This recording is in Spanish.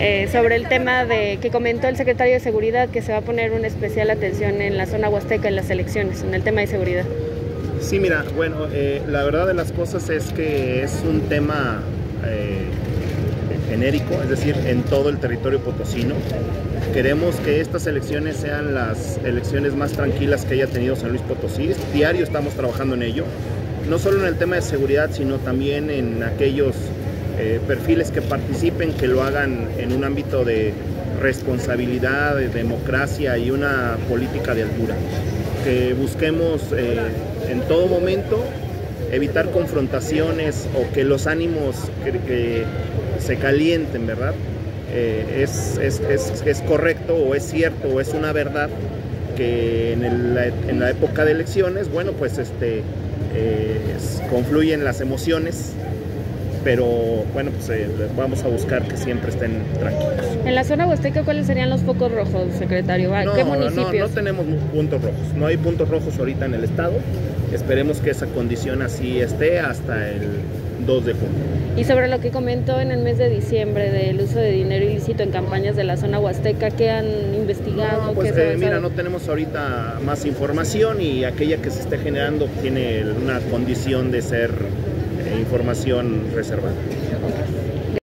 eh, sobre el tema de que comentó el secretario de Seguridad que se va a poner una especial atención en la zona huasteca en las elecciones, en el tema de seguridad. Sí, mira, bueno, eh, la verdad de las cosas es que es un tema eh, genérico, es decir, en todo el territorio potosino. Queremos que estas elecciones sean las elecciones más tranquilas que haya tenido San Luis Potosí. Diario estamos trabajando en ello, no solo en el tema de seguridad, sino también en aquellos eh, perfiles que participen, que lo hagan en un ámbito de responsabilidad, de democracia y una política de altura. Que busquemos eh, en todo momento evitar confrontaciones o que los ánimos que, que se calienten, ¿verdad? Eh, es, es, es, es, correcto o es cierto o es una verdad que en, el, en la época de elecciones, bueno, pues este, eh, confluyen las emociones, pero bueno, pues eh, vamos a buscar que siempre estén tranquilos. En la zona huasteca, ¿cuáles serían los focos rojos, secretario? No, ¿Qué municipios? No, no tenemos puntos rojos, no hay puntos rojos ahorita en el estado. Esperemos que esa condición así esté hasta el 2 de junio. Y sobre lo que comentó en el mes de diciembre del uso de dinero ilícito en campañas de la zona huasteca, ¿qué han investigado? No, pues ¿Qué eh, mira, no tenemos ahorita más información y aquella que se esté generando tiene una condición de ser información reservada.